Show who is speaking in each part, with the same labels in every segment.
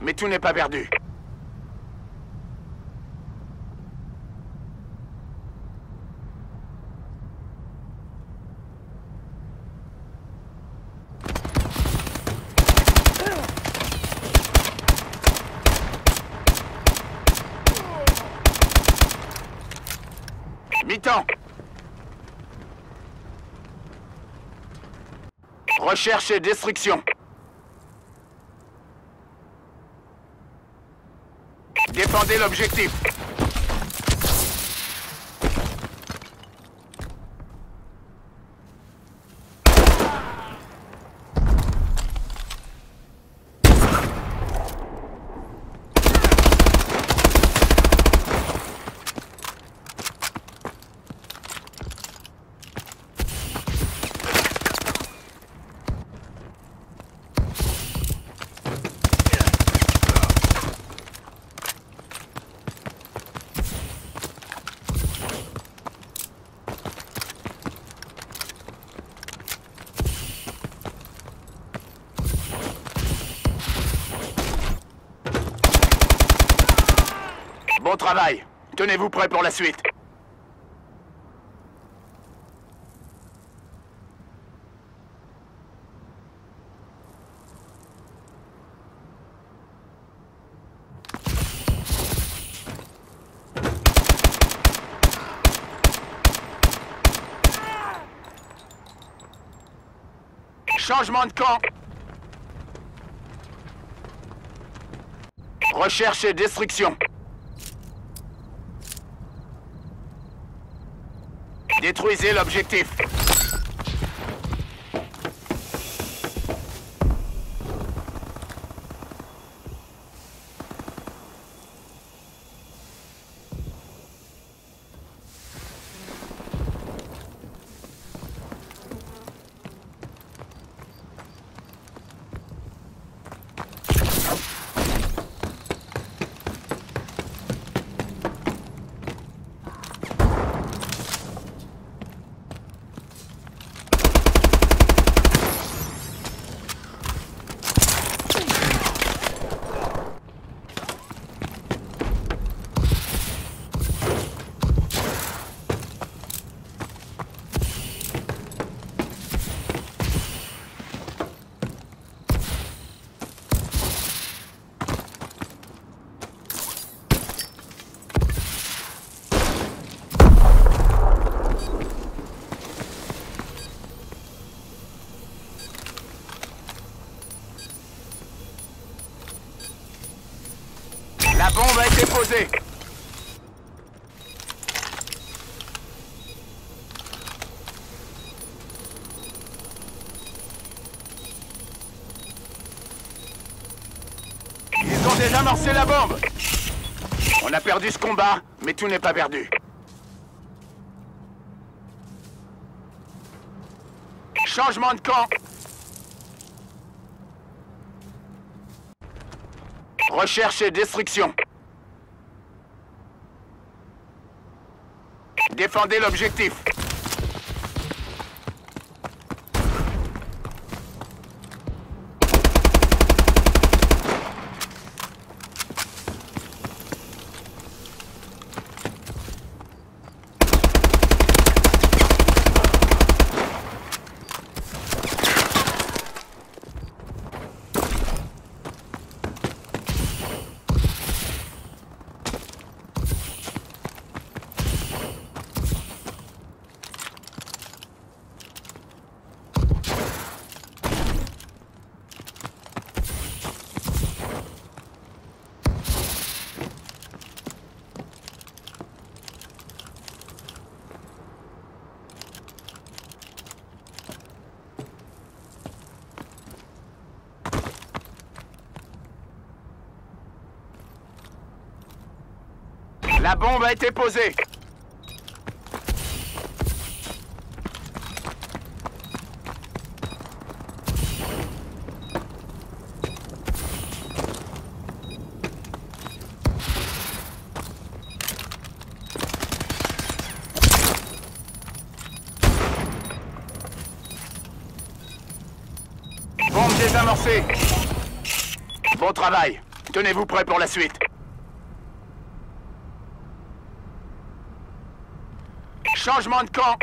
Speaker 1: mais tout n'est pas perdu. Mi-temps. Recherche et destruction. Défendez l'objectif. Bon travail. Tenez-vous prêts pour la suite. Changement de camp. Recherche et destruction. Détruisez l'objectif. La Ils ont désamorcé la bombe. On a perdu ce combat, mais tout n'est pas perdu. Changement de camp. Recherche et destruction. Défendez l'objectif. La bombe a été posée. Bombe désamorcée. Bon travail. Tenez-vous prêts pour la suite. Changement de camp.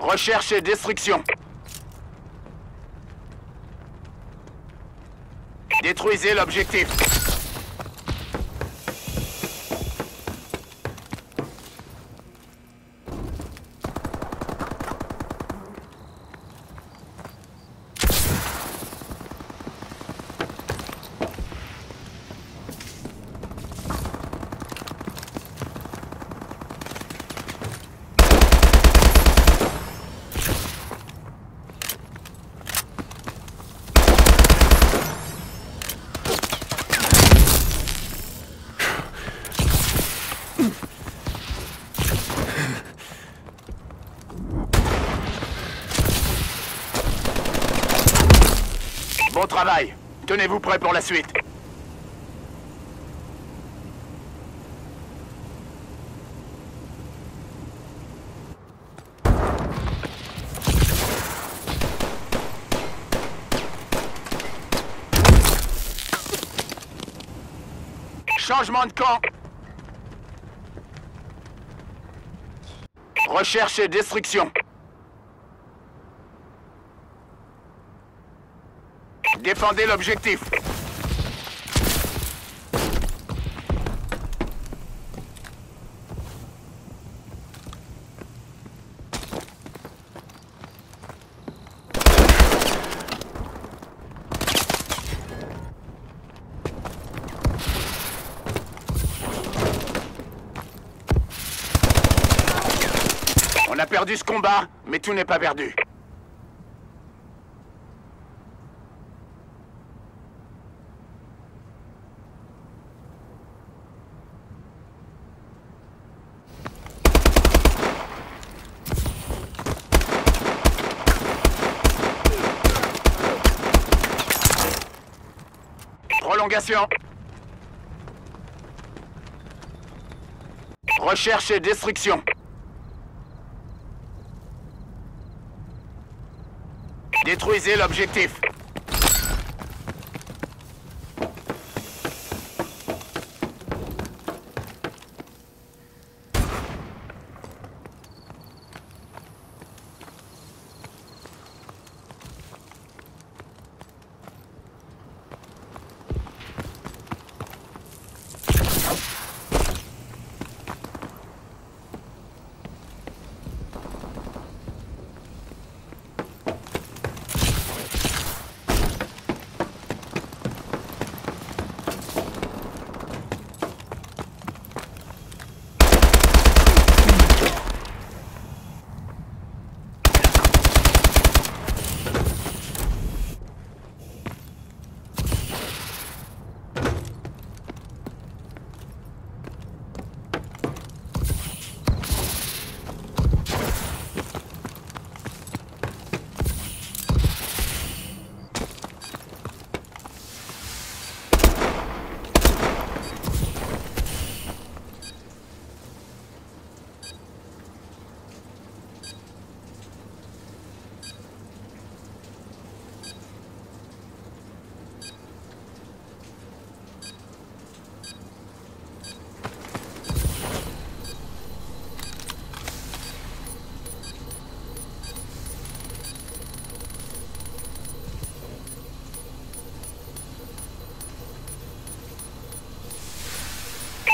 Speaker 1: Recherche et destruction. Détruisez l'objectif. Travail. Tenez-vous prêts pour la suite. Changement de camp. Recherche et destruction. Défendez l'objectif. On a perdu ce combat, mais tout n'est pas perdu. Recherche et destruction. Détruisez l'objectif.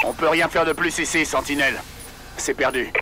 Speaker 1: On peut rien faire de plus ici, Sentinelle. C'est perdu.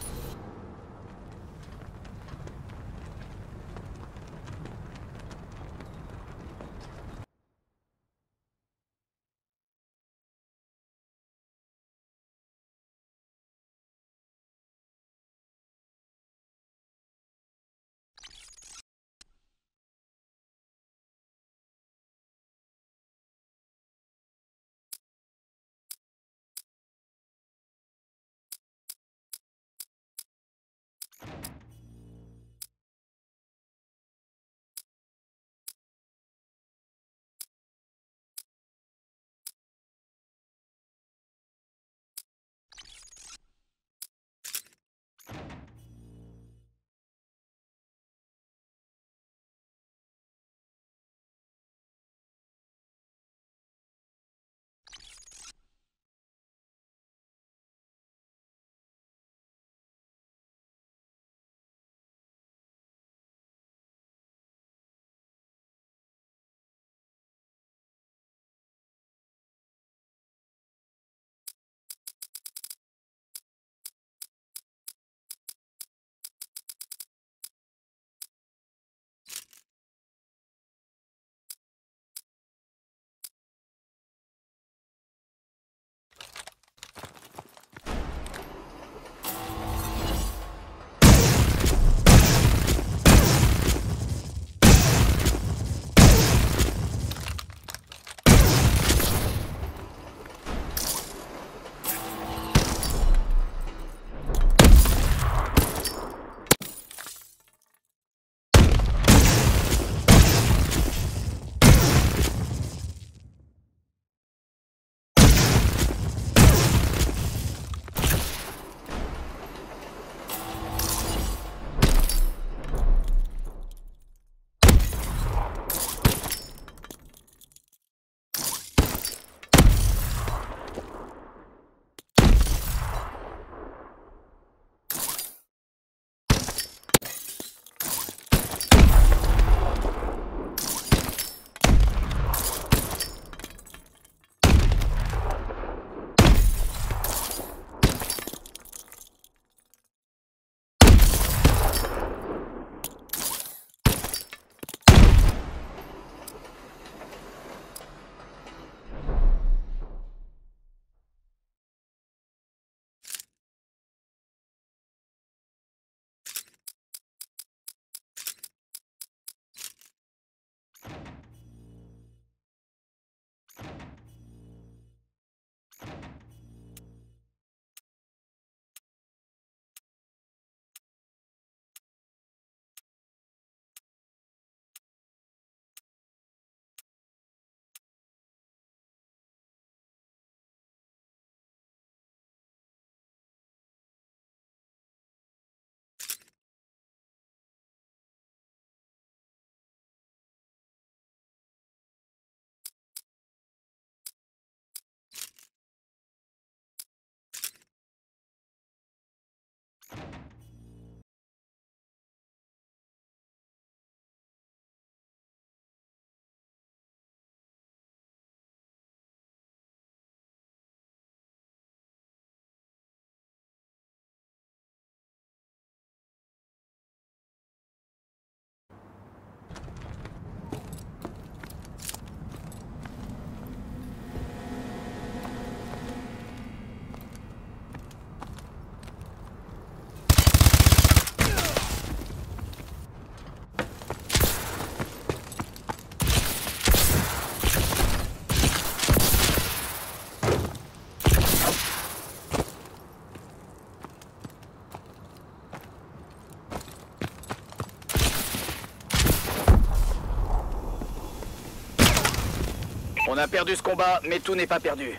Speaker 2: On a perdu ce combat, mais tout n'est pas perdu.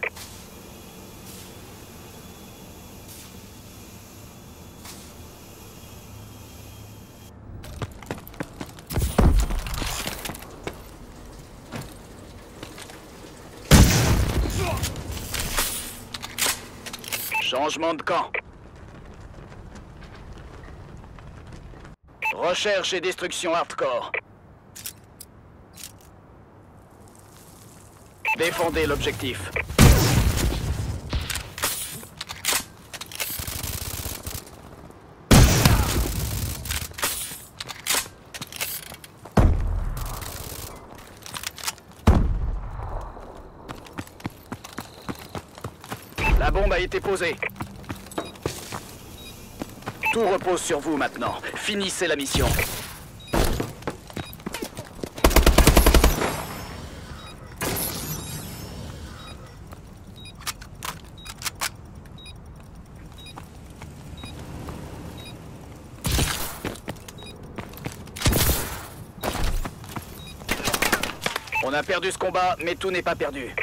Speaker 2: Changement de camp. Recherche et destruction hardcore. Défendez l'objectif. La bombe a été posée. Tout repose sur vous maintenant. Finissez la mission. A perdu ce combat, mais tout n'est pas perdu.